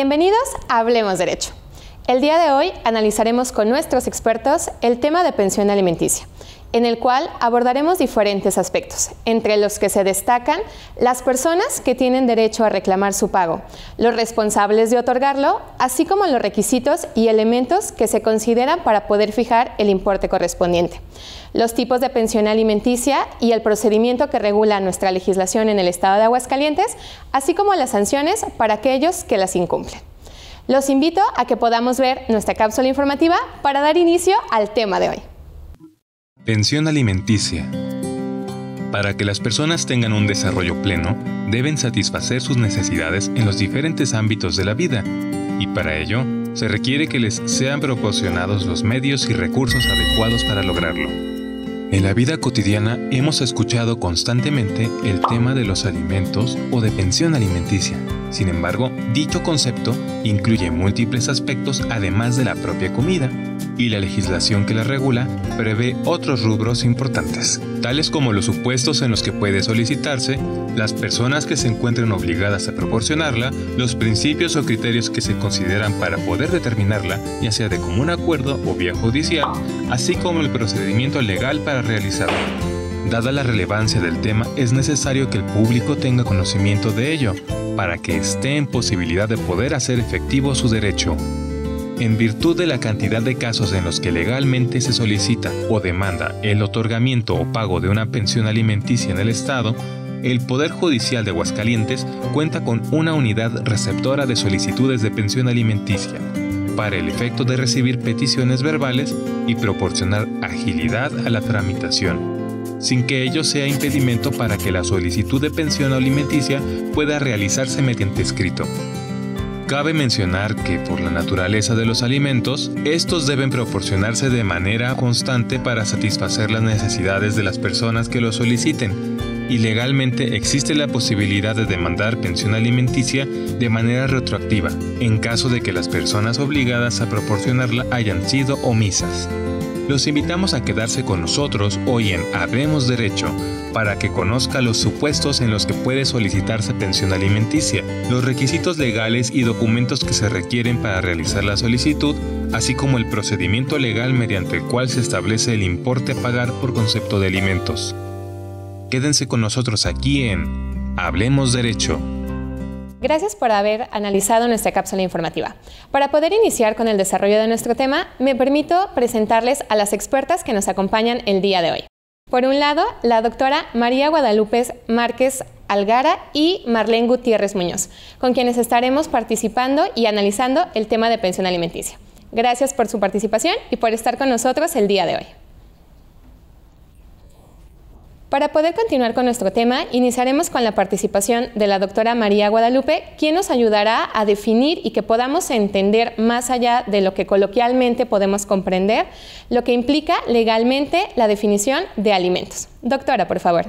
Bienvenidos a Hablemos Derecho. El día de hoy analizaremos con nuestros expertos el tema de pensión alimenticia, en el cual abordaremos diferentes aspectos, entre los que se destacan las personas que tienen derecho a reclamar su pago, los responsables de otorgarlo, así como los requisitos y elementos que se consideran para poder fijar el importe correspondiente, los tipos de pensión alimenticia y el procedimiento que regula nuestra legislación en el estado de Aguascalientes, así como las sanciones para aquellos que las incumplen. Los invito a que podamos ver nuestra cápsula informativa para dar inicio al tema de hoy. Pensión alimenticia. Para que las personas tengan un desarrollo pleno, deben satisfacer sus necesidades en los diferentes ámbitos de la vida, y para ello se requiere que les sean proporcionados los medios y recursos adecuados para lograrlo. En la vida cotidiana hemos escuchado constantemente el tema de los alimentos o de pensión alimenticia. Sin embargo, dicho concepto incluye múltiples aspectos además de la propia comida, y la legislación que la regula prevé otros rubros importantes, tales como los supuestos en los que puede solicitarse, las personas que se encuentren obligadas a proporcionarla, los principios o criterios que se consideran para poder determinarla, ya sea de común acuerdo o vía judicial, así como el procedimiento legal para realizarla. Dada la relevancia del tema, es necesario que el público tenga conocimiento de ello, para que esté en posibilidad de poder hacer efectivo su derecho. En virtud de la cantidad de casos en los que legalmente se solicita o demanda el otorgamiento o pago de una pensión alimenticia en el Estado, el Poder Judicial de Aguascalientes cuenta con una unidad receptora de solicitudes de pensión alimenticia, para el efecto de recibir peticiones verbales y proporcionar agilidad a la tramitación, sin que ello sea impedimento para que la solicitud de pensión alimenticia pueda realizarse mediante escrito. Cabe mencionar que por la naturaleza de los alimentos, estos deben proporcionarse de manera constante para satisfacer las necesidades de las personas que lo soliciten, y legalmente existe la posibilidad de demandar pensión alimenticia de manera retroactiva, en caso de que las personas obligadas a proporcionarla hayan sido omisas. Los invitamos a quedarse con nosotros hoy en Hablemos Derecho para que conozca los supuestos en los que puede solicitarse pensión alimenticia, los requisitos legales y documentos que se requieren para realizar la solicitud, así como el procedimiento legal mediante el cual se establece el importe a pagar por concepto de alimentos. Quédense con nosotros aquí en Hablemos Derecho. Gracias por haber analizado nuestra cápsula informativa. Para poder iniciar con el desarrollo de nuestro tema, me permito presentarles a las expertas que nos acompañan el día de hoy. Por un lado, la doctora María Guadalupe Márquez Algara y Marlene Gutiérrez Muñoz, con quienes estaremos participando y analizando el tema de pensión alimenticia. Gracias por su participación y por estar con nosotros el día de hoy. Para poder continuar con nuestro tema, iniciaremos con la participación de la doctora María Guadalupe, quien nos ayudará a definir y que podamos entender más allá de lo que coloquialmente podemos comprender, lo que implica legalmente la definición de alimentos. Doctora, por favor.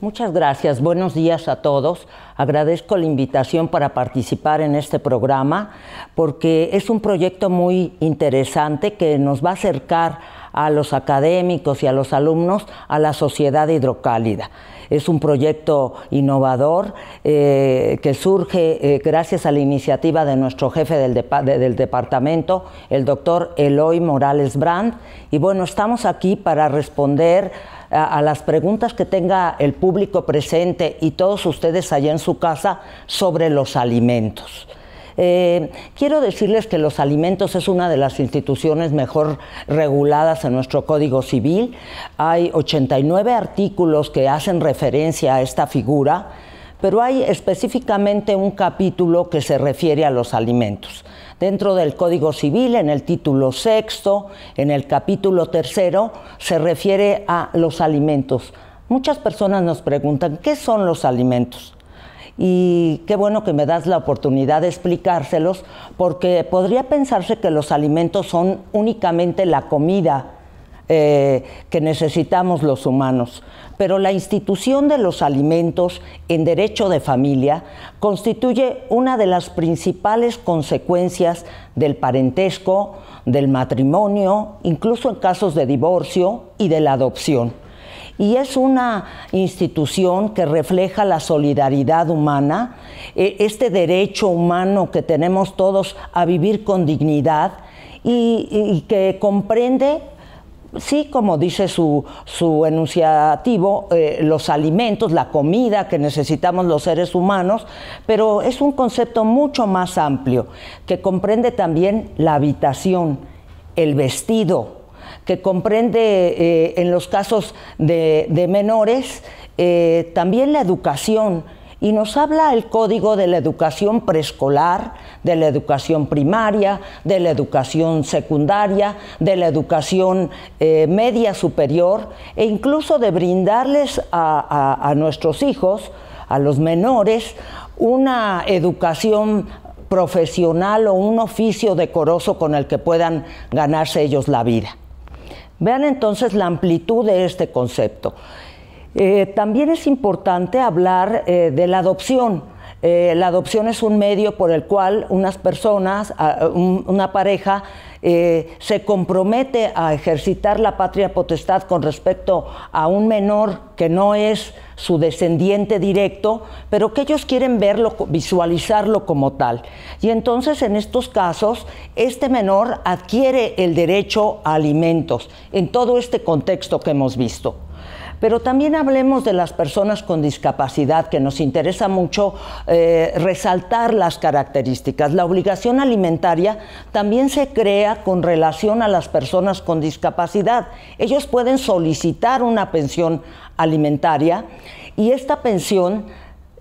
Muchas gracias. Buenos días a todos. Agradezco la invitación para participar en este programa porque es un proyecto muy interesante que nos va a acercar a los académicos y a los alumnos a la sociedad hidrocálida. Es un proyecto innovador eh, que surge eh, gracias a la iniciativa de nuestro jefe del, del departamento, el doctor Eloy Morales Brand. Y bueno, estamos aquí para responder a, las preguntas que tenga el público presente y todos ustedes allá en su casa sobre los alimentos. Eh, quiero decirles que los alimentos es una de las instituciones mejor reguladas en nuestro Código Civil. Hay 89 artículos que hacen referencia a esta figura, pero hay específicamente un capítulo que se refiere a los alimentos. Dentro del Código Civil, en el título sexto, en el capítulo tercero, se refiere a los alimentos. Muchas personas nos preguntan, ¿qué son los alimentos? Y qué bueno que me das la oportunidad de explicárselos, porque podría pensarse que los alimentos son únicamente la comida eh, que necesitamos los humanos, pero la institución de los alimentos en derecho de familia constituye una de las principales consecuencias del parentesco, del matrimonio, incluso en casos de divorcio y de la adopción. Y es una institución que refleja la solidaridad humana, eh, este derecho humano que tenemos todos a vivir con dignidad y que comprende sí, como dice su, enunciativo, eh, los alimentos, la comida que necesitamos los seres humanos, pero es un concepto mucho más amplio, que comprende también la habitación, el vestido, que comprende eh, en los casos de, menores eh, también la educación, y nos habla el código de la educación preescolar, de la educación primaria, de la educación secundaria, de la educación eh, media superior e incluso de brindarles a, nuestros hijos, a los menores, una educación profesional o un oficio decoroso con el que puedan ganarse ellos la vida. Vean entonces la amplitud de este concepto. Eh, también es importante hablar eh, de la adopción. Eh, la adopción es un medio por el cual unas personas, una pareja, se compromete a ejercitar la patria potestad con respecto a un menor que no es su descendiente directo, pero que ellos quieren verlo, visualizarlo como tal. Y entonces en estos casos, este menor adquiere el derecho a alimentos en todo este contexto que hemos visto. Pero también hablemos de las personas con discapacidad, que nos interesa mucho eh, resaltar las características. La obligación alimentaria también se crea con relación a las personas con discapacidad. Ellos pueden solicitar una pensión alimentaria y esta pensión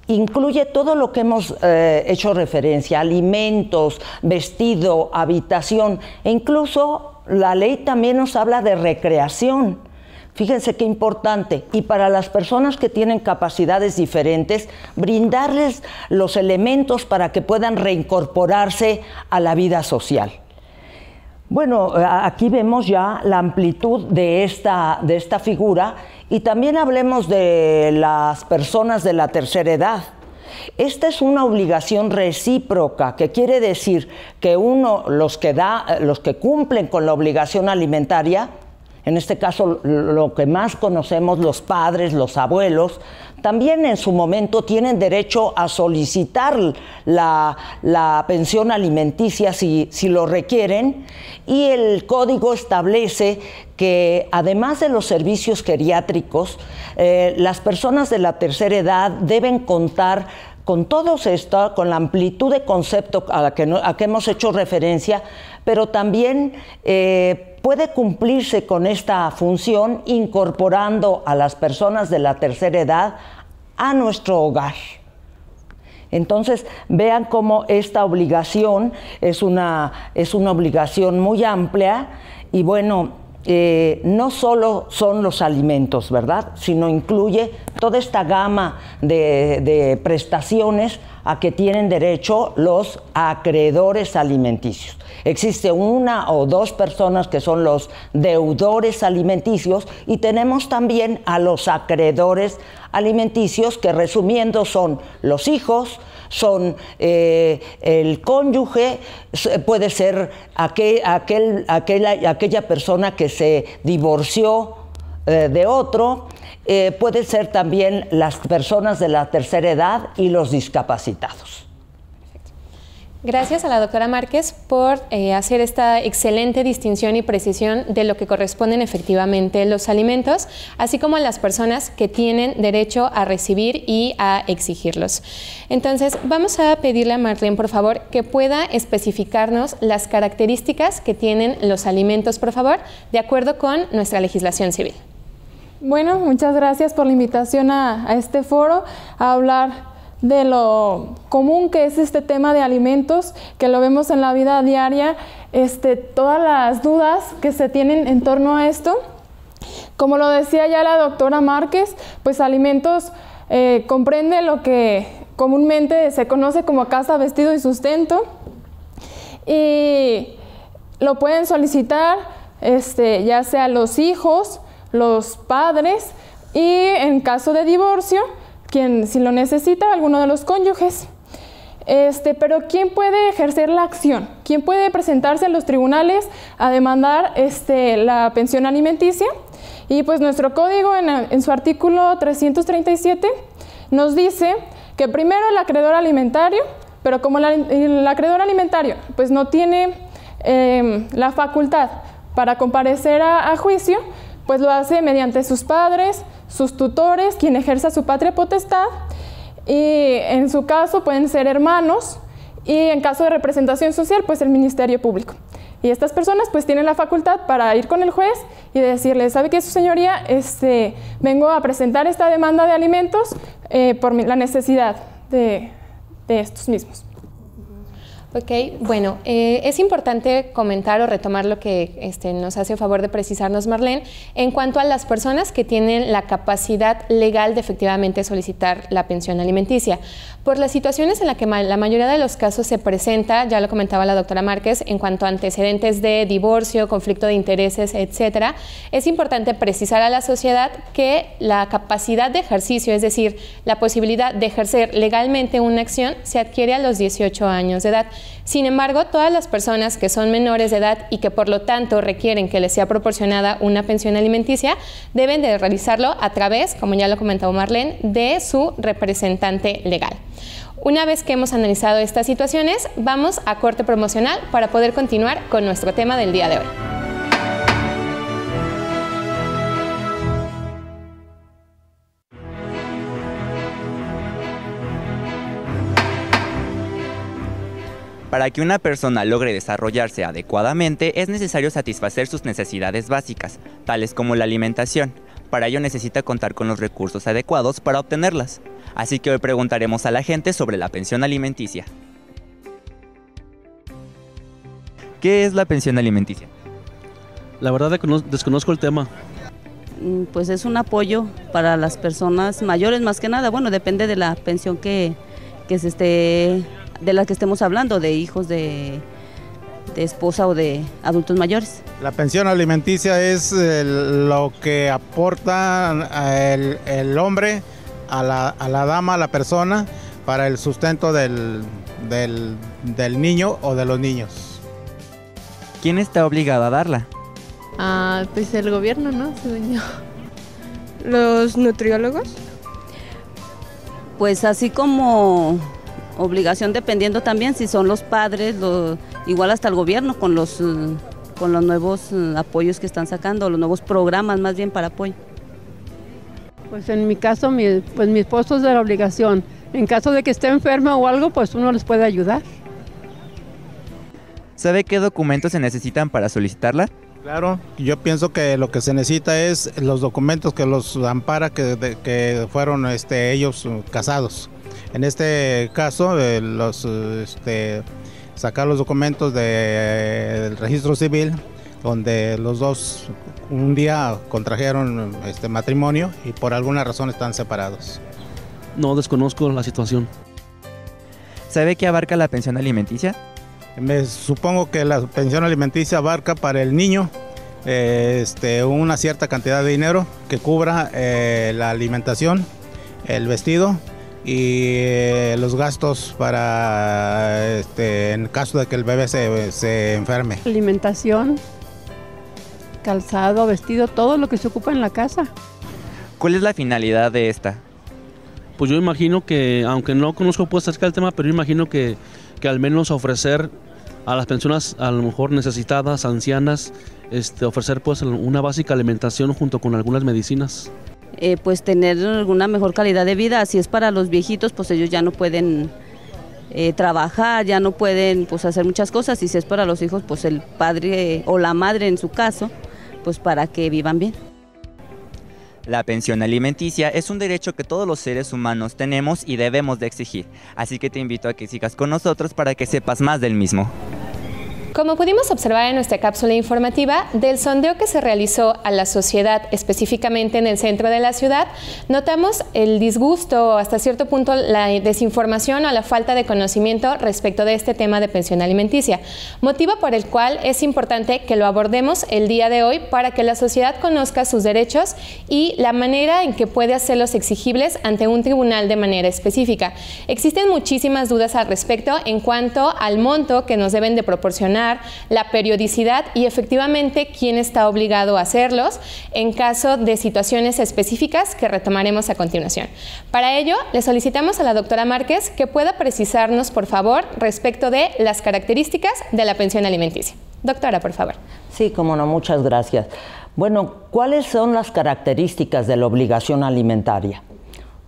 incluye todo lo que hemos eh, hecho referencia, alimentos, vestido, habitación, e incluso la ley también nos habla de recreación. Fíjense qué importante. Y para las personas que tienen capacidades diferentes, brindarles los elementos para que puedan reincorporarse a la vida social. Bueno, aquí vemos ya la amplitud de esta, de esta figura y también hablemos de las personas de la tercera edad. Esta es una obligación recíproca, que quiere decir que uno, los que, da, los que cumplen con la obligación alimentaria, en este caso lo que más conocemos los padres, los abuelos, también en su momento tienen derecho a solicitar la, pensión alimenticia si, lo requieren. Y el código establece que además de los servicios geriátricos, eh, las personas de la tercera edad deben contar con todo esto, con la amplitud de concepto a la que, hemos hecho referencia, pero también eh, puede cumplirse con esta función incorporando a las personas de la tercera edad a nuestro hogar. Entonces, vean cómo esta obligación es una, es una obligación muy amplia y bueno, eh, no solo son los alimentos, ¿verdad? Sino incluye toda esta gama de, de prestaciones a que tienen derecho los acreedores alimenticios. Existe una o dos personas que son los deudores alimenticios y tenemos también a los acreedores alimenticios que resumiendo son los hijos, son eh, el cónyuge, puede ser aquel, aquella persona que se divorció eh, de otro, eh, puede ser también las personas de la tercera edad y los discapacitados. Gracias a la doctora Márquez por eh, hacer esta excelente distinción y precisión de lo que corresponden efectivamente los alimentos, así como las personas que tienen derecho a recibir y a exigirlos. Entonces, vamos a pedirle a Marlene, por favor, que pueda especificarnos las características que tienen los alimentos, por favor, de acuerdo con nuestra legislación civil. Bueno, muchas gracias por la invitación a, a este foro a hablar de lo común que es este tema de alimentos, que lo vemos en la vida diaria, este, todas las dudas que se tienen en torno a esto. Como lo decía ya la doctora Márquez, pues alimentos eh, comprende lo que comúnmente se conoce como casa, vestido y sustento. Y lo pueden solicitar este, ya sea los hijos, los padres y en caso de divorcio, quien si lo necesita, alguno de los cónyuges. Este, pero ¿quién puede ejercer la acción? ¿Quién puede presentarse a los tribunales a demandar este, la pensión alimenticia? Y pues nuestro código en, su artículo 337 nos dice que primero el acreedor alimentario, pero como el acreedor alimentario pues no tiene em, la facultad para comparecer a, juicio, pues lo hace mediante sus padres, sus tutores, quien ejerza su patria potestad, y en su caso pueden ser hermanos, y en caso de representación social, pues el Ministerio Público. Y estas personas pues tienen la facultad para ir con el juez y decirle, ¿sabe qué, su señoría? Este, vengo a presentar esta demanda de alimentos eh, por la necesidad de estos mismos. Ok, bueno, eh, es importante comentar o retomar lo que este, nos hace favor de precisarnos Marlene en cuanto a las personas que tienen la capacidad legal de efectivamente solicitar la pensión alimenticia. Por las situaciones en las que la mayoría de los casos se presenta, ya lo comentaba la doctora Márquez, en cuanto a antecedentes de divorcio, conflicto de intereses, etcétera, es importante precisar a la sociedad que la capacidad de ejercicio, es decir, la posibilidad de ejercer legalmente una acción, se adquiere a los 18 años de edad. Sin embargo, todas las personas que son menores de edad y que por lo tanto requieren que les sea proporcionada una pensión alimenticia, deben de realizarlo a través, como ya lo comentaba Marlene, de su representante legal. Una vez que hemos analizado estas situaciones, vamos a corte promocional para poder continuar con nuestro tema del día de hoy. Para que una persona logre desarrollarse adecuadamente es necesario satisfacer sus necesidades básicas, tales como la alimentación. Para ello necesita contar con los recursos adecuados para obtenerlas. Así que hoy preguntaremos a la gente sobre la pensión alimenticia. ¿Qué es la pensión alimenticia? La verdad desconozco el tema. Mm, pues es un apoyo para las personas mayores más que nada. Bueno, depende de la pensión que, que se esté de las que estemos hablando, de hijos de, esposa o de adultos mayores. La pensión alimenticia es lo que aporta el, hombre a la, dama, a la persona, para el sustento del, del, niño o de los niños. ¿Quién está obligado a darla? Ah, pues el gobierno, ¿no? Los nutriólogos. Pues así como obligación dependiendo también si son los padres, igual hasta el gobierno con los, eh, con los nuevos eh, apoyos que están sacando, los nuevos programas más bien para apoyo. Pues en mi caso, mi, pues mi esposo es de la obligación. En caso de que esté enferma o algo, pues uno les puede ayudar. ¿Sabe qué documentos se necesitan para solicitarla? Claro, yo pienso que lo que se necesita es los documentos que los ampara que, que fueron este, ellos casados. En este caso, eh, los, este, sacar los documentos del registro civil, donde los dos un día contrajeron este matrimonio y por alguna razón están separados. No desconozco la situación. ¿Sabe qué abarca la pensión alimenticia? Me supongo que la pensión alimenticia abarca para el niño eh, este, una cierta cantidad de dinero que cubra eh, la alimentación, el vestido y eh, los gastos para este, en caso de que el bebé se, se, enferme. Alimentación, calzado, vestido, todo lo que se ocupa en la casa. ¿Cuál es la finalidad de esta? Pues yo imagino que, aunque no conozco pues acerca del tema, pero yo imagino que, que al menos ofrecer a las personas a lo mejor necesitadas, ancianas, este, ofrecer pues una básica alimentación junto con algunas medicinas. Eh, pues tener una mejor calidad de vida. Si es para los viejitos, pues ellos ya no pueden eh, trabajar, ya no pueden pues hacer muchas cosas. Y si es para los hijos, pues el padre o la madre en su caso, pues para que vivan bien. La pensión alimenticia es un derecho que todos los seres humanos tenemos y debemos de exigir, así que te invito a que sigas con nosotros para que sepas más del mismo. Como pudimos observar en nuestra cápsula informativa, del sondeo que se realizó a la sociedad específicamente en el centro de la ciudad, notamos el disgusto o hasta cierto punto la desinformación o la falta de conocimiento respecto de este tema de pensión alimenticia, motivo por el cual es importante que lo abordemos el día de hoy para que la sociedad conozca sus derechos y la manera en que puede hacerlos exigibles ante un tribunal de manera específica. Existen muchísimas dudas al respecto en cuanto al monto que nos deben de proporcionar la periodicidad y efectivamente quién está obligado a hacerlos en caso de situaciones específicas que retomaremos a continuación. Para ello, le solicitamos a la doctora Márquez que pueda precisarnos, por favor, respecto de las características de la pensión alimenticia. Doctora, por favor. Sí, como no, muchas gracias. Bueno, ¿cuáles son las características de la obligación alimentaria?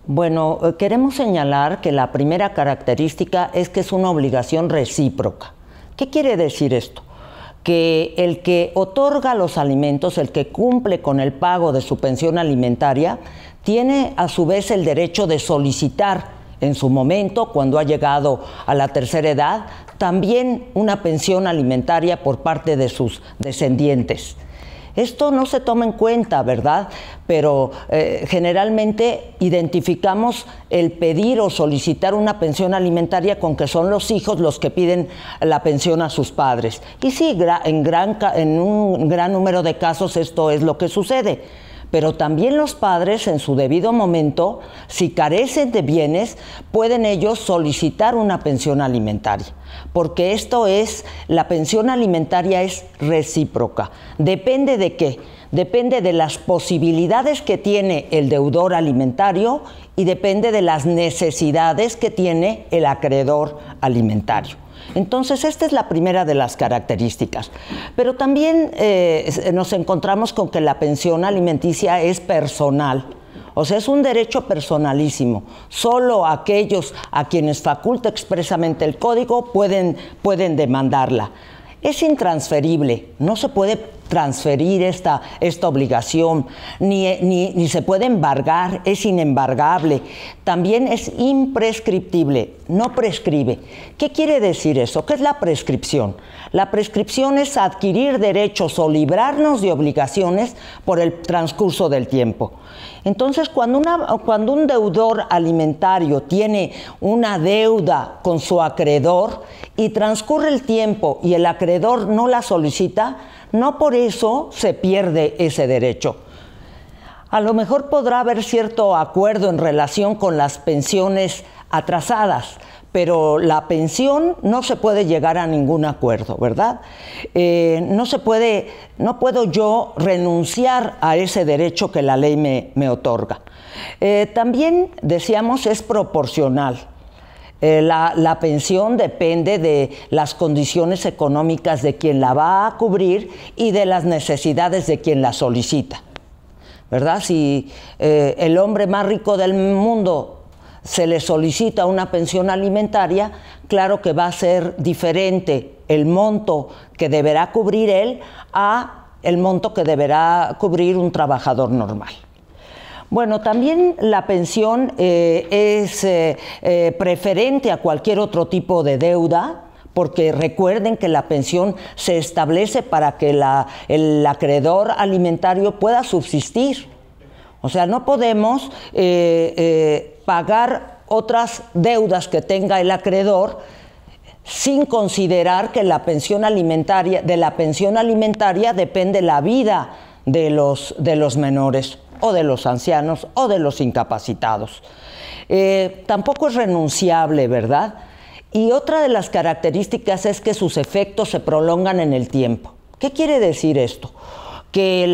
Bueno, eh, queremos señalar que la primera característica es que es una obligación recíproca. ¿Qué quiere decir esto? Que el que otorga los alimentos, el que cumple con el pago de su pensión alimentaria, tiene a su vez el derecho de solicitar en su momento, cuando ha llegado a la tercera edad, también una pensión alimentaria por parte de sus descendientes. Esto no se toma en cuenta, ¿verdad? Pero eh, generalmente identificamos el pedir o solicitar una pensión alimentaria con que son los hijos los que piden la pensión a sus padres. Y sí, en, gran, en un gran número de casos esto es lo que sucede pero también los padres en su debido momento, si carecen de bienes, pueden ellos solicitar una pensión alimentaria, porque esto es, la pensión alimentaria es recíproca. ¿Depende de qué? Depende de las posibilidades que tiene el deudor alimentario y depende de las necesidades que tiene el acreedor alimentario. Entonces, esta es la primera de las características. Pero también eh, nos encontramos con que la pensión alimenticia es personal. O sea, es un derecho personalísimo. Solo aquellos a quienes faculta expresamente el código pueden, pueden demandarla. Es intransferible, no se puede transferir esta, esta obligación, ni, ni, se puede embargar, es inembargable, también es imprescriptible, no prescribe. ¿Qué quiere decir eso? ¿Qué es la prescripción? La prescripción es adquirir derechos o librarnos de obligaciones por el transcurso del tiempo. Entonces, cuando, cuando un deudor alimentario tiene una deuda con su acreedor y transcurre el tiempo y el acreedor no la solicita, no por eso se pierde ese derecho. A lo mejor podrá haber cierto acuerdo en relación con las pensiones atrasadas, pero la pensión no se puede llegar a ningún acuerdo, ¿verdad? Eh, no se puede, no puedo yo renunciar a ese derecho que la ley me, otorga. Eh, también, decíamos, es proporcional. Eh, la, pensión depende de las condiciones económicas de quien la va a cubrir y de las necesidades de quien la solicita. ¿Verdad? Si eh, el hombre más rico del mundo se le solicita una pensión alimentaria, claro que va a ser diferente el monto que deberá cubrir él a el monto que deberá cubrir un trabajador normal. Bueno, también la pensión eh, es eh, eh, preferente a cualquier otro tipo de deuda, porque recuerden que la pensión se establece para que el acreedor alimentario pueda subsistir. O sea, no podemos pagar otras deudas que tenga el acreedor sin considerar que la pensión alimentaria, de la pensión alimentaria depende la vida de los, de los menores o de los ancianos o de los incapacitados. Eh, tampoco es renunciable, ¿verdad? Y otra de las características es que sus efectos se prolongan en el tiempo. ¿Qué quiere decir esto? Que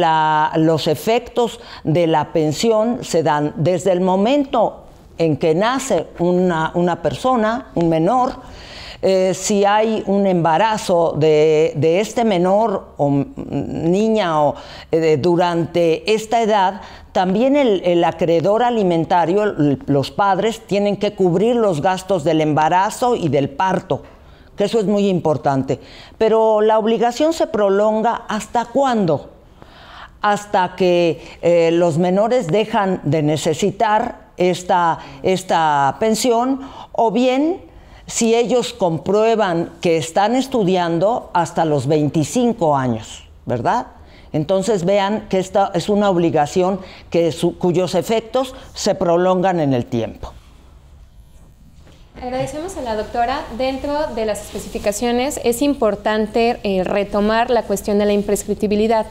los efectos de la pensión se dan desde el momento en que nace una, una persona, un menor, eh, si hay un embarazo de, este menor o niña o, eh, durante esta edad, también el, acreedor alimentario, los padres, tienen que cubrir los gastos del embarazo y del parto, que eso es muy importante. Pero la obligación se prolonga hasta cuándo? Hasta que eh, los menores dejan de necesitar esta, esta pensión o bien si ellos comprueban que están estudiando hasta los 25 años, ¿verdad? Entonces vean que esta es una obligación que cuyos efectos se prolongan en el tiempo. Agradecemos a la doctora. Dentro de las especificaciones es importante eh, retomar la cuestión de la imprescriptibilidad.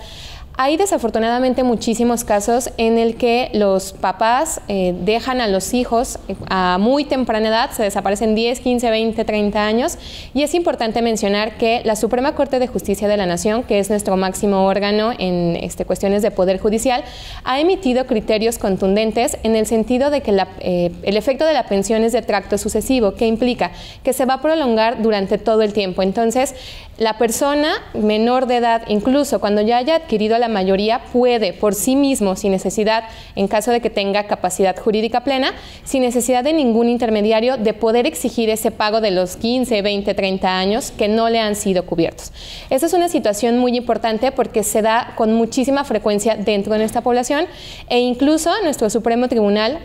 Hay desafortunadamente muchísimos casos en el que los papás eh, dejan a los hijos eh, a muy temprana edad, se desaparecen 10, 15, 20, 30 años y es importante mencionar que la Suprema Corte de Justicia de la Nación, que es nuestro máximo órgano en este, cuestiones de poder judicial, ha emitido criterios contundentes en el sentido de que eh, el efecto de la pensión es de tracto sucesivo, que implica que se va a prolongar durante todo el tiempo. Entonces, la persona menor de edad, incluso cuando ya haya adquirido la mayoría, puede por sí mismo, sin necesidad, en caso de que tenga capacidad jurídica plena, sin necesidad de ningún intermediario, de poder exigir ese pago de los 15, 20, 30 años que no le han sido cubiertos. Esa es una situación muy importante porque se da con muchísima frecuencia dentro de nuestra población e incluso nuestro Supremo Tribunal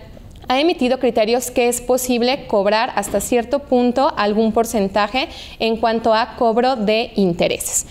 ha emitido criterios que es posible cobrar hasta cierto punto algún porcentaje en cuanto a cobro de intereses.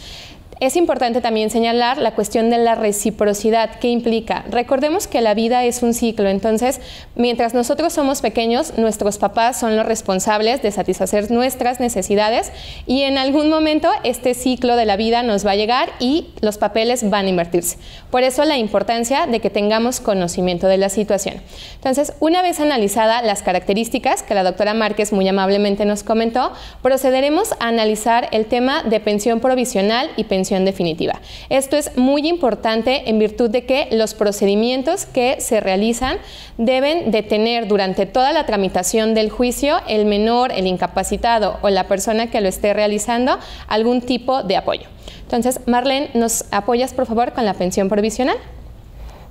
Es importante también señalar la cuestión de la reciprocidad. ¿Qué implica? Recordemos que la vida es un ciclo, entonces, mientras nosotros somos pequeños, nuestros papás son los responsables de satisfacer nuestras necesidades y en algún momento este ciclo de la vida nos va a llegar y los papeles van a invertirse. Por eso la importancia de que tengamos conocimiento de la situación. Entonces, una vez analizada las características que la doctora Márquez muy amablemente nos comentó, procederemos a analizar el tema de pensión provisional y pensión definitiva. Esto es muy importante en virtud de que los procedimientos que se realizan deben de tener durante toda la tramitación del juicio el menor, el incapacitado o la persona que lo esté realizando algún tipo de apoyo. Entonces, Marlene, ¿nos apoyas por favor con la pensión provisional?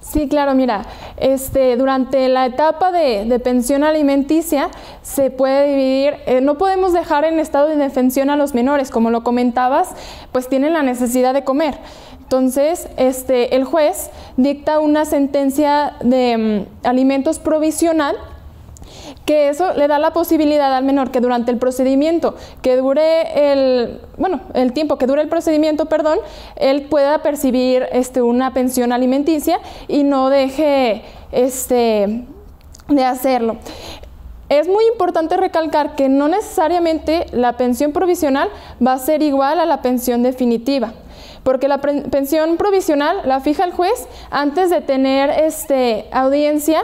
Sí, claro, mira, este, durante la etapa de, pensión alimenticia se puede dividir, eh, no podemos dejar en estado de indefensión a los menores, como lo comentabas, pues tienen la necesidad de comer. Entonces, este, el juez dicta una sentencia de mm, alimentos provisional que eso le da la posibilidad al menor que durante el procedimiento, que dure el, bueno, el tiempo que dure el procedimiento, perdón, él pueda percibir este, una pensión alimenticia y no deje este, de hacerlo. Es muy importante recalcar que no necesariamente la pensión provisional va a ser igual a la pensión definitiva porque la pensión provisional la fija el juez antes de tener este, audiencia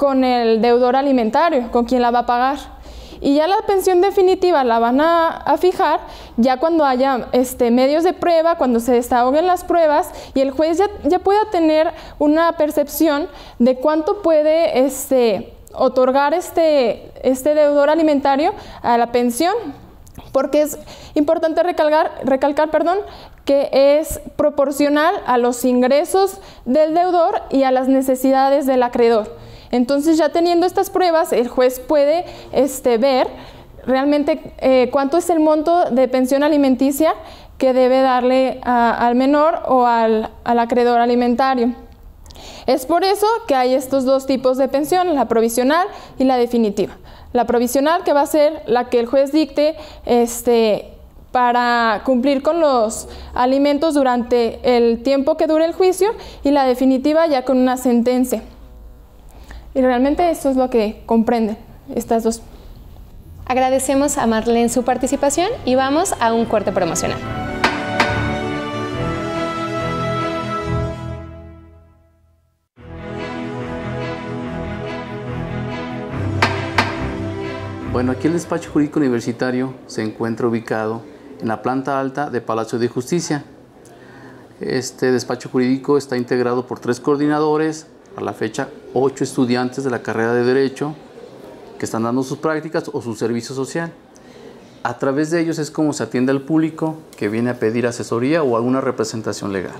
con el deudor alimentario, con quien la va a pagar. Y ya la pensión definitiva la van a, fijar ya cuando haya este, medios de prueba, cuando se desahoguen las pruebas y el juez ya, pueda tener una percepción de cuánto puede este, otorgar este, este deudor alimentario a la pensión. Porque es importante recalcar, recalcar perdón, que es proporcional a los ingresos del deudor y a las necesidades del acreedor. Entonces ya teniendo estas pruebas, el juez puede este, ver realmente eh, cuánto es el monto de pensión alimenticia que debe darle al menor o al, acreedor alimentario. Es por eso que hay estos dos tipos de pensión, la provisional y la definitiva. La provisional que va a ser la que el juez dicte este, para cumplir con los alimentos durante el tiempo que dure el juicio y la definitiva ya con una sentencia. Y realmente eso es lo que comprenden estas dos. Agradecemos a Marlene su participación y vamos a un corte promocional. Bueno, aquí el despacho jurídico universitario se encuentra ubicado en la planta alta de Palacio de Justicia. Este despacho jurídico está integrado por tres coordinadores, a la fecha ocho estudiantes de la carrera de Derecho que están dando sus prácticas o su servicio social. A través de ellos es como se atiende al público que viene a pedir asesoría o alguna representación legal.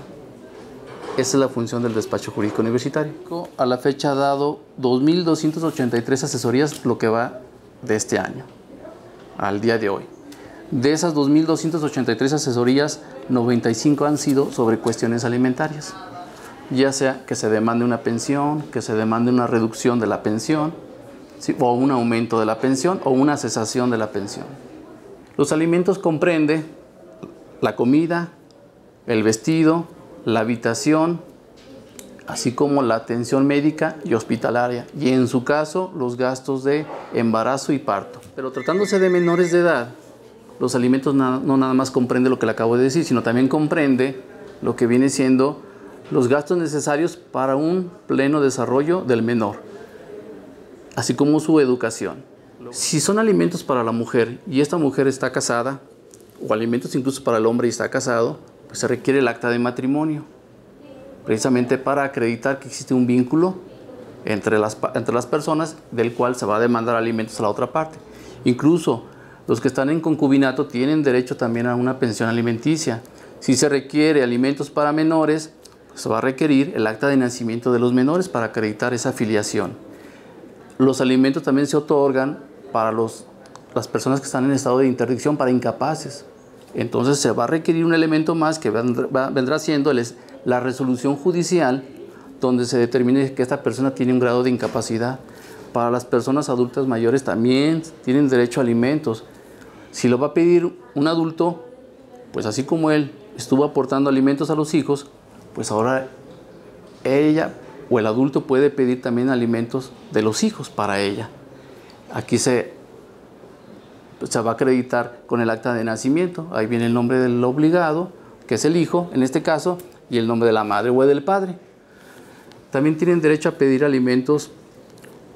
Esa es la función del despacho jurídico universitario. A la fecha ha dado 2.283 asesorías, lo que va de este año, al día de hoy. De esas 2.283 asesorías, 95 han sido sobre cuestiones alimentarias ya sea que se demande una pensión, que se demande una reducción de la pensión, o un aumento de la pensión, o una cesación de la pensión. Los alimentos comprende la comida, el vestido, la habitación, así como la atención médica y hospitalaria, y en su caso los gastos de embarazo y parto. Pero tratándose de menores de edad, los alimentos no nada más comprende lo que le acabo de decir, sino también comprende lo que viene siendo los gastos necesarios para un pleno desarrollo del menor, así como su educación. Si son alimentos para la mujer y esta mujer está casada, o alimentos incluso para el hombre y está casado, pues se requiere el acta de matrimonio, precisamente para acreditar que existe un vínculo entre las, entre las personas del cual se va a demandar alimentos a la otra parte. Incluso los que están en concubinato tienen derecho también a una pensión alimenticia. Si se requiere alimentos para menores, se va a requerir el acta de nacimiento de los menores para acreditar esa afiliación. Los alimentos también se otorgan para los, las personas que están en estado de interdicción, para incapaces. Entonces se va a requerir un elemento más que vendrá, siendo la resolución judicial donde se determine que esta persona tiene un grado de incapacidad. Para las personas adultas mayores también tienen derecho a alimentos. Si lo va a pedir un adulto, pues así como él estuvo aportando alimentos a los hijos, pues ahora ella o el adulto puede pedir también alimentos de los hijos para ella. Aquí se, se va a acreditar con el acta de nacimiento. Ahí viene el nombre del obligado, que es el hijo en este caso, y el nombre de la madre o del padre. También tienen derecho a pedir alimentos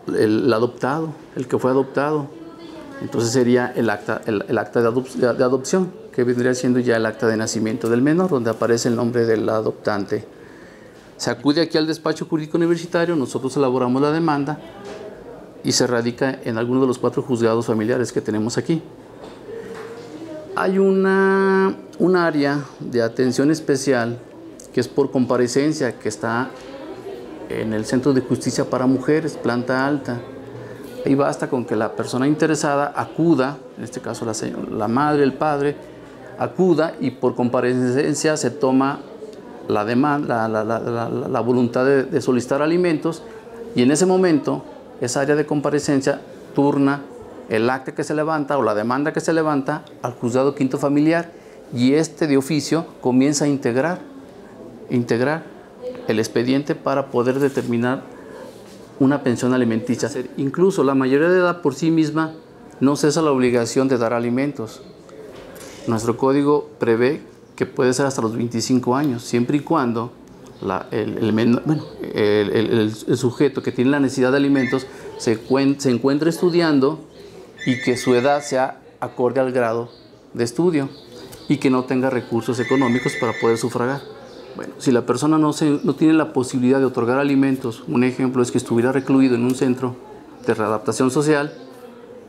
el, adoptado, el que fue adoptado. Entonces sería el acta, el, acta de, de adopción que vendría siendo ya el acta de nacimiento del menor, donde aparece el nombre del adoptante. Se acude aquí al despacho jurídico universitario, nosotros elaboramos la demanda y se radica en alguno de los cuatro juzgados familiares que tenemos aquí. Hay una, un área de atención especial que es por comparecencia, que está en el Centro de Justicia para Mujeres, planta alta. Ahí basta con que la persona interesada acuda, en este caso la, la madre, el padre, acuda y por comparecencia se toma la, demanda, la, voluntad de, solicitar alimentos y en ese momento esa área de comparecencia turna el acta que se levanta o la demanda que se levanta al juzgado quinto familiar y este de oficio comienza a integrar, integrar el expediente para poder determinar una pensión alimenticia. Incluso la mayoría de edad por sí misma no cesa la obligación de dar alimentos. Nuestro código prevé que puede ser hasta los 25 años, siempre y cuando el, sujeto que tiene la necesidad de alimentos se, encuentre estudiando y que su edad sea acorde al grado de estudio y que no tenga recursos económicos para poder sufragar. Bueno, si la persona no tiene la posibilidad de otorgar alimentos, un ejemplo es que estuviera recluido en un centro de readaptación social,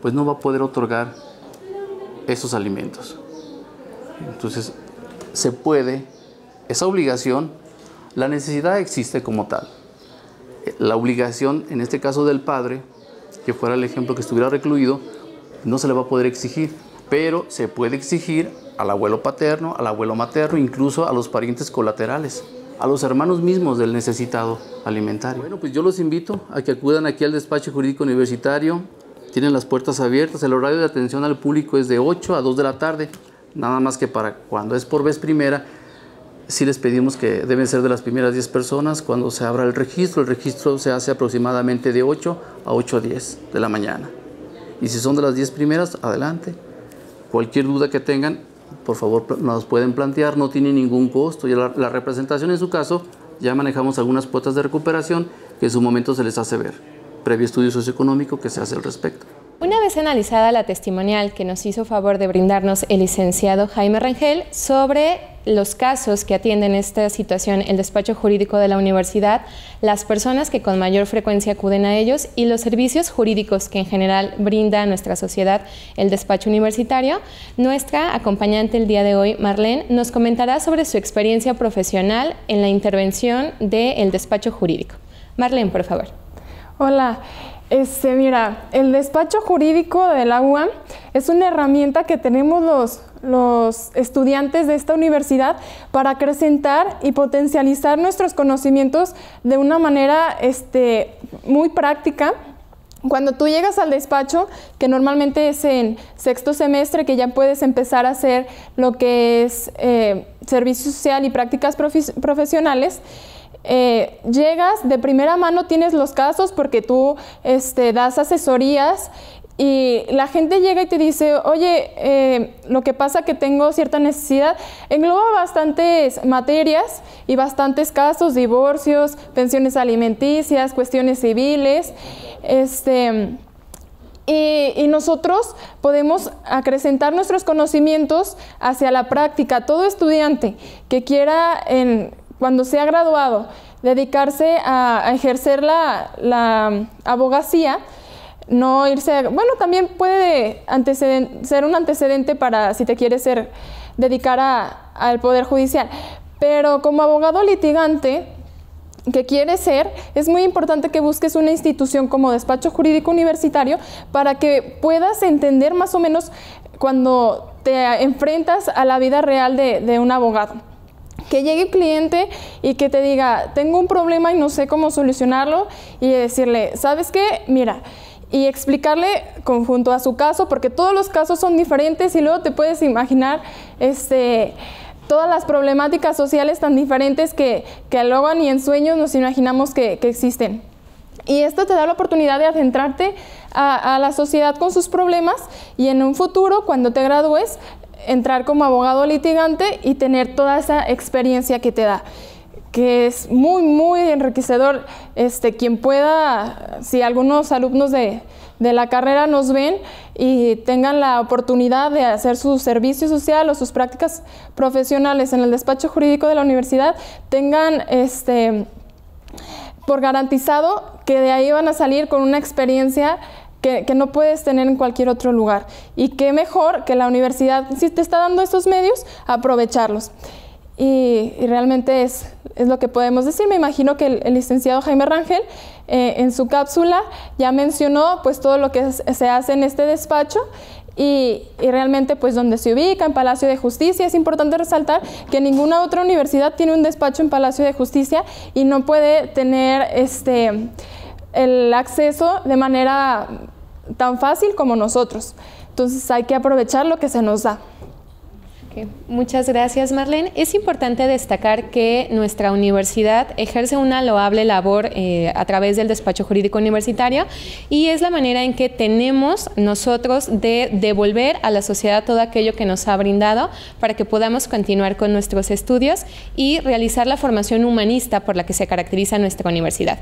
pues no va a poder otorgar esos alimentos. Entonces, se puede, esa obligación, la necesidad existe como tal. La obligación, en este caso del padre, que fuera el ejemplo que estuviera recluido, no se le va a poder exigir, pero se puede exigir al abuelo paterno, al abuelo materno, incluso a los parientes colaterales, a los hermanos mismos del necesitado alimentario. Bueno, pues yo los invito a que acudan aquí al despacho jurídico universitario. Tienen las puertas abiertas. El horario de atención al público es de 8 a 2 de la tarde. Nada más que para cuando es por vez primera, sí les pedimos que deben ser de las primeras 10 personas cuando se abra el registro. El registro se hace aproximadamente de 8 a 8 a 10 de la mañana. Y si son de las 10 primeras, adelante. Cualquier duda que tengan, por favor nos pueden plantear, no tiene ningún costo. La, la representación en su caso, ya manejamos algunas cuotas de recuperación que en su momento se les hace ver, previo estudio socioeconómico que se hace al respecto. Una vez analizada la testimonial que nos hizo favor de brindarnos el licenciado Jaime Rangel sobre los casos que atienden esta situación el despacho jurídico de la universidad, las personas que con mayor frecuencia acuden a ellos y los servicios jurídicos que en general brinda a nuestra sociedad el despacho universitario, nuestra acompañante el día de hoy, Marlene, nos comentará sobre su experiencia profesional en la intervención del despacho jurídico. Marlene, por favor. Hola. Este, mira, el despacho jurídico de la es una herramienta que tenemos los, los estudiantes de esta universidad para acrecentar y potencializar nuestros conocimientos de una manera este, muy práctica. Cuando tú llegas al despacho, que normalmente es en sexto semestre, que ya puedes empezar a hacer lo que es eh, servicio social y prácticas profesionales, eh, llegas de primera mano, tienes los casos porque tú este, das asesorías, y la gente llega y te dice, oye, eh, lo que pasa que tengo cierta necesidad, engloba bastantes materias y bastantes casos, divorcios, pensiones alimenticias, cuestiones civiles, este, y, nosotros podemos acrecentar nuestros conocimientos hacia la práctica. Todo estudiante que quiera, en, cuando sea graduado, dedicarse a, ejercer la, abogacía, no irse, bueno, también puede ser un antecedente para si te quieres ser, dedicar al Poder Judicial, pero como abogado litigante que quieres ser, es muy importante que busques una institución como despacho jurídico universitario para que puedas entender más o menos cuando te enfrentas a la vida real de un abogado que llegue el cliente y que te diga, tengo un problema y no sé cómo solucionarlo, y decirle, ¿sabes qué? Mira, y explicarle conjunto a su caso, porque todos los casos son diferentes y luego te puedes imaginar este, todas las problemáticas sociales tan diferentes que, que luego ni en sueños nos imaginamos que, existen. Y esto te da la oportunidad de adentrarte a, la sociedad con sus problemas y en un futuro, cuando te gradúes, entrar como abogado litigante y tener toda esa experiencia que te da que es muy, muy enriquecedor. Este, quien pueda, si algunos alumnos de, la carrera nos ven y tengan la oportunidad de hacer su servicio social o sus prácticas profesionales en el despacho jurídico de la universidad, tengan este, por garantizado que de ahí van a salir con una experiencia que, no puedes tener en cualquier otro lugar. Y qué mejor que la universidad, si te está dando estos medios, aprovecharlos. Y, realmente es, es, lo que podemos decir. Me imagino que el, licenciado Jaime Rangel eh, en su cápsula ya mencionó pues todo lo que se hace en este despacho y, y, realmente pues donde se ubica en Palacio de Justicia. Es importante resaltar que ninguna otra universidad tiene un despacho en Palacio de Justicia y no puede tener este, el acceso de manera tan fácil como nosotros. Entonces hay que aprovechar lo que se nos da. Muchas gracias, Marlene. Es importante destacar que nuestra universidad ejerce una loable labor eh, a través del despacho jurídico universitario y es la manera en que tenemos nosotros de devolver a la sociedad todo aquello que nos ha brindado para que podamos continuar con nuestros estudios y realizar la formación humanista por la que se caracteriza nuestra universidad.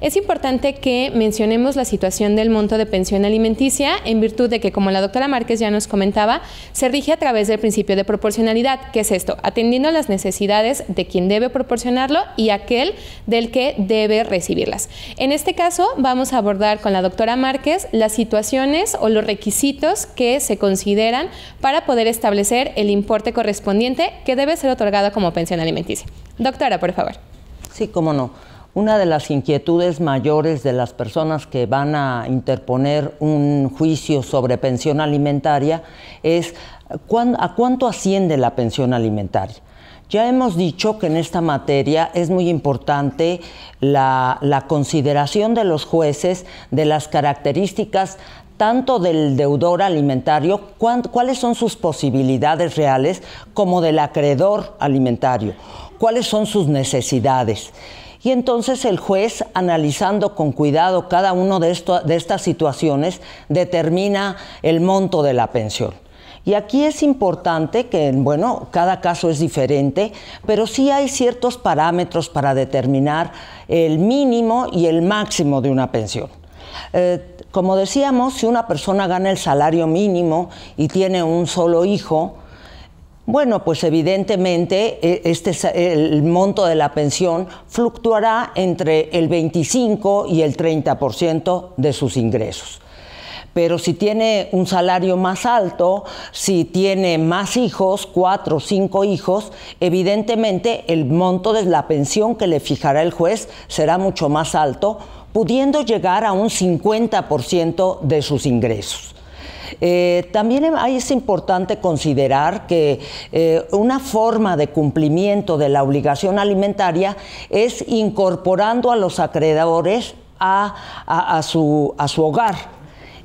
Es importante que mencionemos la situación del monto de pensión alimenticia en virtud de que, como la doctora Márquez ya nos comentaba, se rige a través del principio de proporcionalidad. ¿Qué es esto? Atendiendo a las necesidades de quien debe proporcionarlo y aquel del que debe recibirlas. En este caso, vamos a abordar con la doctora Márquez las situaciones o los requisitos que se consideran para poder establecer el importe correspondiente que debe ser otorgado como pensión alimenticia. Doctora, por favor. Sí, cómo no. Una de las inquietudes mayores de las personas que van a interponer un juicio sobre pensión alimentaria es ¿a cuánto asciende la pensión alimentaria? Ya hemos dicho que en esta materia es muy importante la, consideración de los jueces de las características tanto del deudor alimentario, cuáles son sus posibilidades reales, como del acreedor alimentario, cuáles son sus necesidades. Y entonces el juez, analizando con cuidado cada una de, estas situaciones, determina el monto de la pensión. Y aquí es importante que, bueno, cada caso es diferente, pero sí hay ciertos parámetros para determinar el mínimo y el máximo de una pensión. Eh, como decíamos, si una persona gana el salario mínimo y tiene un solo hijo, bueno, pues evidentemente e, este, el monto de la pensión fluctuará entre el 25 y el 30% de sus ingresos. Pero si tiene un salario más alto, si tiene más hijos, cuatro o cinco hijos, evidentemente el monto de la pensión que le fijará el juez será mucho más alto, pudiendo llegar a un 50% de sus ingresos. Eh, también es importante considerar que eh, una forma de cumplimiento de la obligación alimentaria es incorporando a los acreedores a, su, hogar.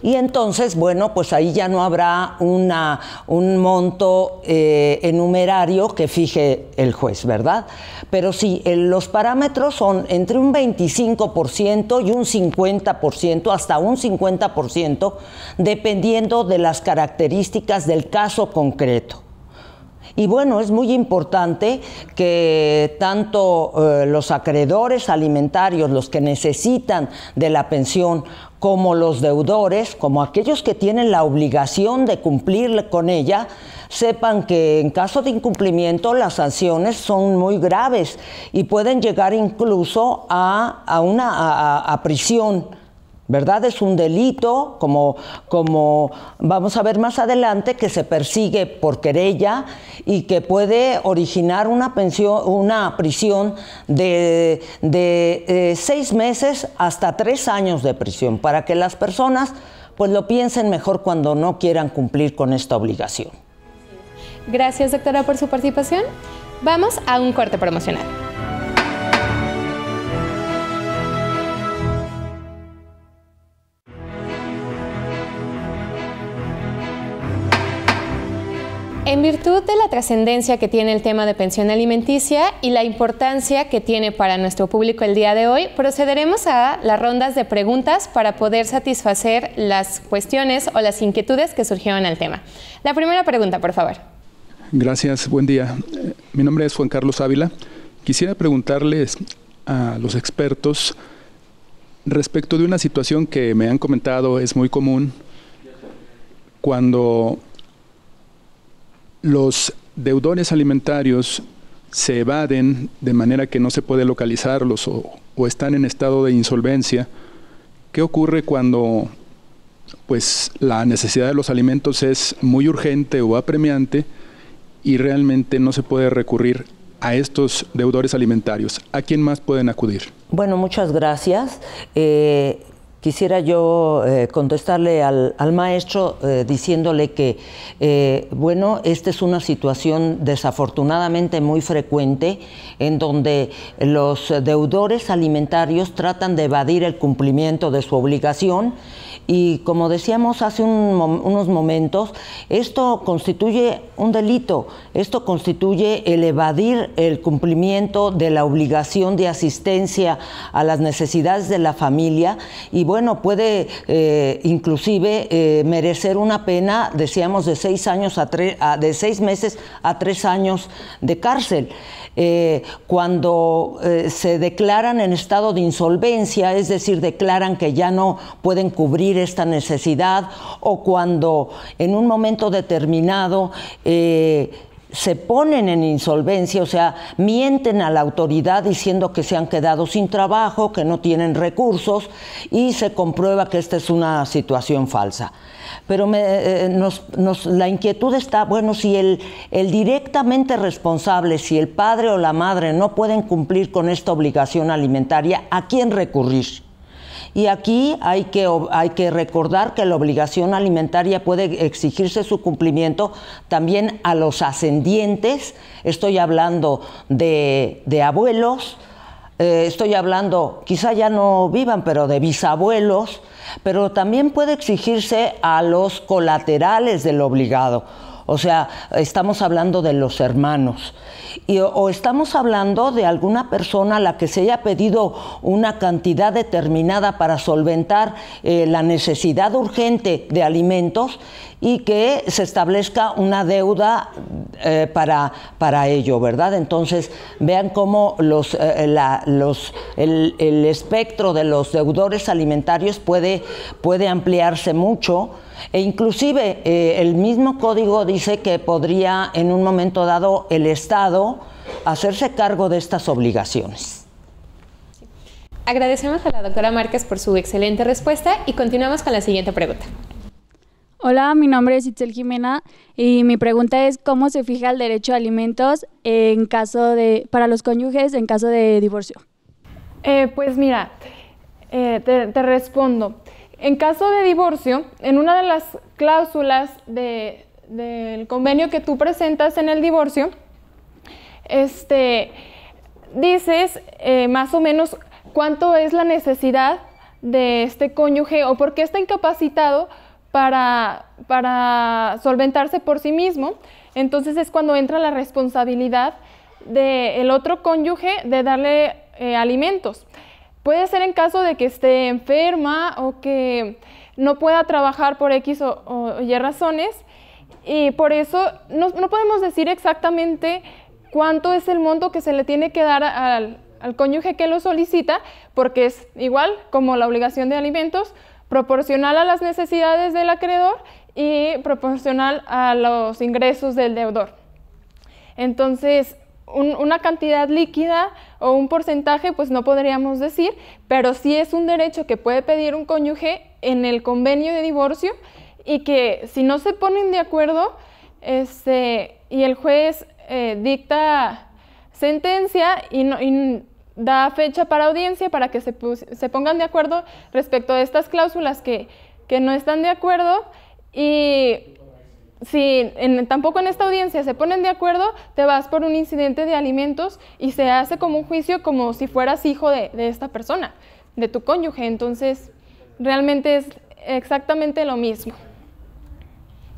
Y entonces, bueno, pues ahí ya no habrá una, un monto eh, enumerario que fije el juez, ¿verdad? Pero sí, los parámetros son entre un 25% y un 50%, hasta un 50%, dependiendo de las características del caso concreto. Y bueno, es muy importante que tanto eh, los acreedores alimentarios, los que necesitan de la pensión, como los deudores, como aquellos que tienen la obligación de cumplir con ella, sepan que en caso de incumplimiento las sanciones son muy graves y pueden llegar incluso a, una a prisión ¿verdad? Es un delito, como, como vamos a ver más adelante, que se persigue por querella y que puede originar una, pensión, una prisión de, de eh, seis meses hasta tres años de prisión, para que las personas pues lo piensen mejor cuando no quieran cumplir con esta obligación. Gracias, doctora, por su participación. Vamos a un corte promocional. En virtud de la trascendencia que tiene el tema de pensión alimenticia y la importancia que tiene para nuestro público el día de hoy, procederemos a las rondas de preguntas para poder satisfacer las cuestiones o las inquietudes que surgieron al tema. La primera pregunta, por favor. Gracias, buen día. Mi nombre es Juan Carlos Ávila. Quisiera preguntarles a los expertos respecto de una situación que me han comentado es muy común cuando los deudores alimentarios se evaden de manera que no se puede localizarlos o, están en estado de insolvencia, ¿qué ocurre cuando pues la necesidad de los alimentos es muy urgente o apremiante y realmente no se puede recurrir a estos deudores alimentarios? ¿A quién más pueden acudir? Bueno, muchas gracias. Eh, Quisiera yo eh, contestarle al, maestro eh, diciéndole que, eh, bueno, esta es una situación desafortunadamente muy frecuente en donde los deudores alimentarios tratan de evadir el cumplimiento de su obligación y como decíamos hace unos momentos, esto constituye un delito, esto constituye el evadir el cumplimiento de la obligación de asistencia a las necesidades de la familia y bueno, puede eh, inclusive eh, merecer una pena, decíamos, de seis años a, de seis meses a tres años de cárcel. Eh, cuando se declaran en estado de insolvencia, es decir, declaran que ya no pueden cubrir esta necesidad, o cuando en un momento determinado se ponen en insolvencia, o sea, mienten a la autoridad diciendo que se han quedado sin trabajo, que no tienen recursos y se comprueba que esta es una situación falsa pero eh, la inquietud está, bueno, si el, directamente responsable, si el padre o la madre no pueden cumplir con esta obligación alimentaria, ¿a quién recurrir? Y aquí hay que, hay que recordar que la obligación alimentaria puede exigirse su cumplimiento también a los ascendientes, estoy hablando de, abuelos, eh, estoy hablando, quizá ya no vivan, pero de bisabuelos, pero también puede exigirse a los colaterales del obligado. O sea, estamos hablando de los hermanos. o estamos hablando de alguna persona a la que se haya pedido una cantidad determinada para solventar eh, la necesidad urgente de alimentos y que se establezca una deuda eh, para, para ello, ¿verdad? Entonces, vean cómo los, eh, los, el, el, espectro de los deudores alimentarios puede, puede ampliarse mucho e inclusive eh, el mismo código dice que podría en un momento dado el Estado hacerse cargo de estas obligaciones. Agradecemos a la doctora Márquez por su excelente respuesta y continuamos con la siguiente pregunta. Hola, mi nombre es Itzel Jimena y mi pregunta es cómo se fija el derecho a alimentos en caso de, para los cónyuges en caso de divorcio. Eh, pues mira, eh, te, respondo. En caso de divorcio, en una de las cláusulas del convenio que tú presentas en el divorcio, este, dices eh, más o menos cuánto es la necesidad de este cónyuge o por qué está incapacitado para, para solventarse por sí mismo. Entonces es cuando entra la responsabilidad del otro cónyuge de darle eh, alimentos. Puede ser en caso de que esté enferma o que no pueda trabajar por X o, Y razones y por eso no, podemos decir exactamente cuánto es el monto que se le tiene que dar al, al cónyuge que lo solicita, porque es igual como la obligación de alimentos, proporcional a las necesidades del acreedor y proporcional a los ingresos del deudor. Entonces, una cantidad líquida o un porcentaje, pues no podríamos decir, pero sí es un derecho que puede pedir un cónyuge en el convenio de divorcio y que si no se ponen de acuerdo este, y el juez eh, dicta sentencia y, da fecha para audiencia para que se, se, pongan de acuerdo respecto a estas cláusulas que, que no están de acuerdo y si tampoco en esta audiencia se ponen de acuerdo, te vas por un incidente de alimentos y se hace como un juicio como si fueras hijo de, esta persona, de tu cónyuge. Entonces, realmente es exactamente lo mismo.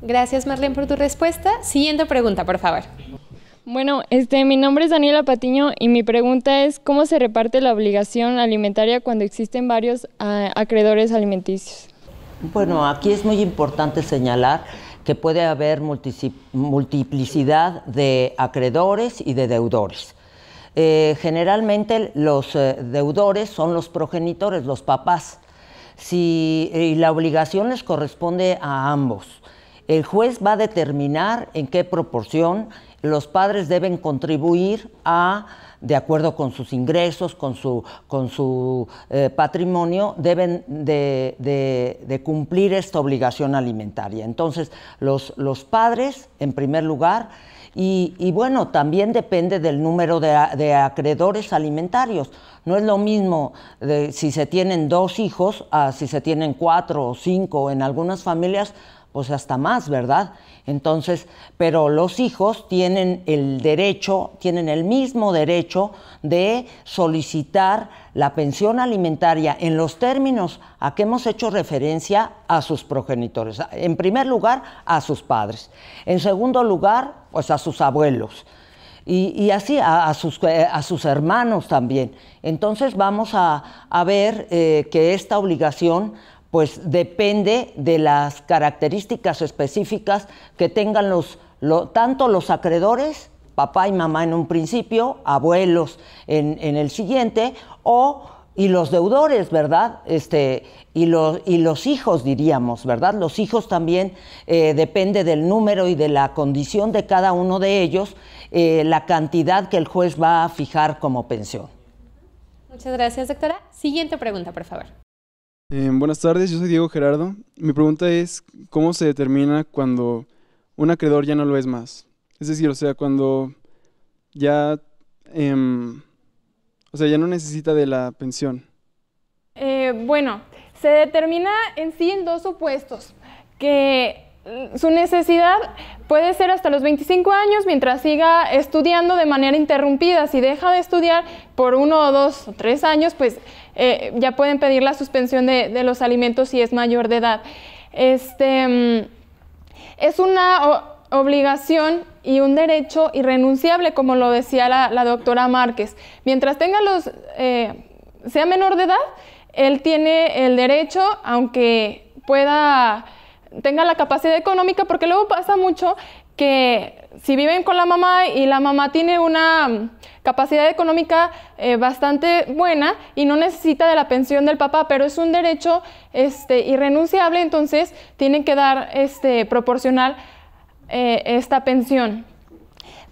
Gracias, Marlene, por tu respuesta. Siguiente pregunta, por favor. Bueno, este, mi nombre es Daniela Patiño y mi pregunta es ¿cómo se reparte la obligación alimentaria cuando existen varios ah, acreedores alimenticios? Bueno, aquí es muy importante señalar que puede haber multiplicidad de acreedores y de deudores. Eh, generalmente los eh, deudores son los progenitores, los papás, si, y la obligación les corresponde a ambos. El juez va a determinar en qué proporción los padres deben contribuir a de acuerdo con sus ingresos, con su, con su eh, patrimonio, deben de, cumplir esta obligación alimentaria. Entonces, los, los padres, en primer lugar, y, bueno, también depende del número de, acreedores alimentarios. No es lo mismo si se tienen dos hijos a si se tienen cuatro o cinco. En algunas familias pues hasta más, ¿verdad? Entonces, pero los hijos tienen el derecho, tienen el mismo derecho de solicitar la pensión alimentaria en los términos a que hemos hecho referencia a sus progenitores. En primer lugar, a sus padres. En segundo lugar, pues a sus abuelos. Y, así a, sus, eh, a, sus, hermanos también. Entonces vamos a, ver eh, que esta obligación pues depende de las características específicas que tengan los, tanto los acreedores, papá y mamá en un principio, abuelos en, el siguiente, o y los deudores, ¿verdad? Este, y, los, y los hijos, diríamos, ¿verdad? Los hijos también eh, depende del número y de la condición de cada uno de ellos, eh, la cantidad que el juez va a fijar como pensión. Muchas gracias, doctora. Siguiente pregunta, por favor. Eh, buenas tardes, yo soy Diego Gerardo. Mi pregunta es, ¿cómo se determina cuando un acreedor ya no lo es más? Es decir, o sea, cuando ya, em, o sea, ya no necesita de la pensión. Eh, bueno, se determina en sí en dos supuestos, que su necesidad puede ser hasta los 25 años mientras siga estudiando de manera interrumpida. Si deja de estudiar por uno o dos o tres años, pues eh, ya pueden pedir la suspensión de, los alimentos si es mayor de edad. Este, mm, es una obligación y un derecho irrenunciable, como lo decía la, doctora Márquez. Mientras tenga los, eh, sea menor de edad, él tiene el derecho, aunque pueda tenga la capacidad económica, porque luego pasa mucho que si viven con la mamá y la mamá tiene una mm, capacidad económica eh, bastante buena y no necesita de la pensión del papá, pero es un derecho este, irrenunciable, entonces tienen que dar este, proporcional eh, esta pensión.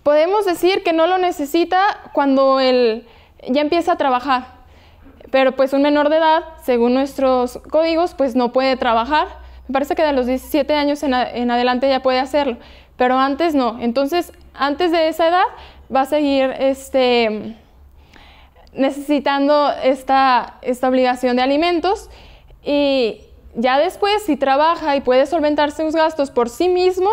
Podemos decir que no lo necesita cuando él ya empieza a trabajar, pero pues un menor de edad, según nuestros códigos, pues no puede trabajar me parece que de los 17 años en, adelante ya puede hacerlo, pero antes no. Entonces, antes de esa edad va a seguir este, necesitando esta, esta obligación de alimentos y ya después, si trabaja y puede solventar sus gastos por sí mismo,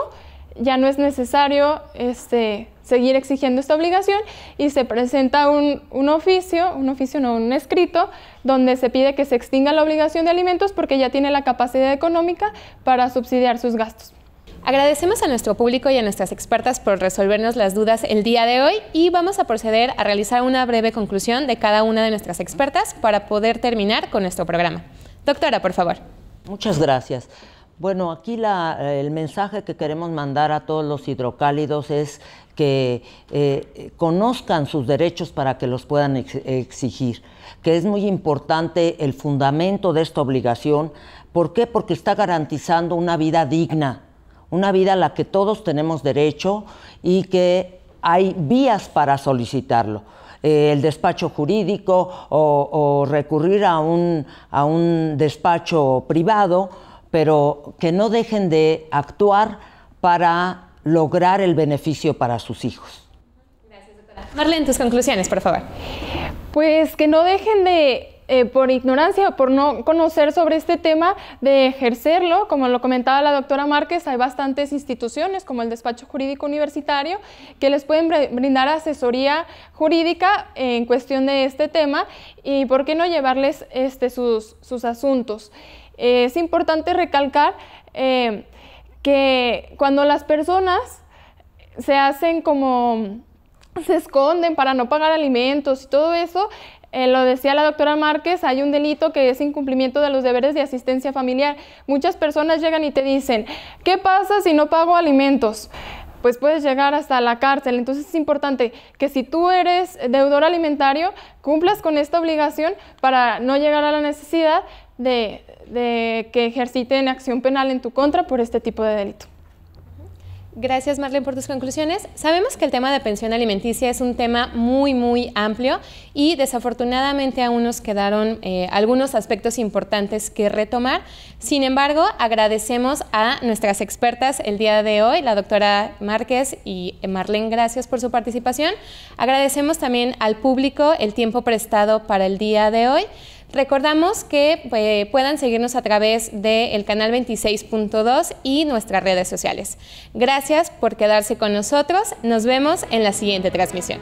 ya no es necesario este, seguir exigiendo esta obligación y se presenta un, un, oficio, un oficio no, un escrito, donde se pide que se extinga la obligación de alimentos porque ya tiene la capacidad económica para subsidiar sus gastos. Agradecemos a nuestro público y a nuestras expertas por resolvernos las dudas el día de hoy y vamos a proceder a realizar una breve conclusión de cada una de nuestras expertas para poder terminar con nuestro programa. Doctora, por favor. Muchas gracias. Bueno, aquí el mensaje que queremos mandar a todos los hidrocálidos es que eh, conozcan sus derechos para que los puedan exigir, que es muy importante el fundamento de esta obligación. ¿Por qué? Porque está garantizando una vida digna, una vida a la que todos tenemos derecho y que hay vías para solicitarlo. Eh, el despacho jurídico o, recurrir a un, a un despacho privado, pero que no dejen de actuar para lograr el beneficio para sus hijos. Gracias, doctora. Marlene, tus conclusiones, por favor. Pues que no dejen de eh, por ignorancia o por no conocer sobre este tema, de ejercerlo. Como lo comentaba la doctora Márquez, hay bastantes instituciones como el despacho jurídico universitario que les pueden brindar asesoría jurídica en cuestión de este tema y por qué no llevarles este, sus, asuntos. es importante recalcar eh, que cuando las personas se hacen como se esconden para no pagar alimentos y todo eso, eh, lo decía la doctora Márquez, hay un delito que es incumplimiento de los deberes de asistencia familiar. Muchas personas llegan y te dicen, ¿qué pasa si no pago alimentos? Pues puedes llegar hasta la cárcel. Entonces es importante que si tú eres deudor alimentario, cumplas con esta obligación para no llegar a la necesidad de, de que ejerciten acción penal en tu contra por este tipo de delito. Gracias Marlene por tus conclusiones. Sabemos que el tema de pensión alimenticia es un tema muy, muy amplio y desafortunadamente aún nos quedaron eh, algunos aspectos importantes que retomar. Sin embargo, agradecemos a nuestras expertas el día de hoy, la doctora Márquez y Marlene, gracias por su participación. Agradecemos también al público el tiempo prestado para el día de hoy. Recordamos que eh, puedan seguirnos a través del canal 26.2 y nuestras redes sociales. Gracias por quedarse con nosotros. Nos vemos en la siguiente transmisión.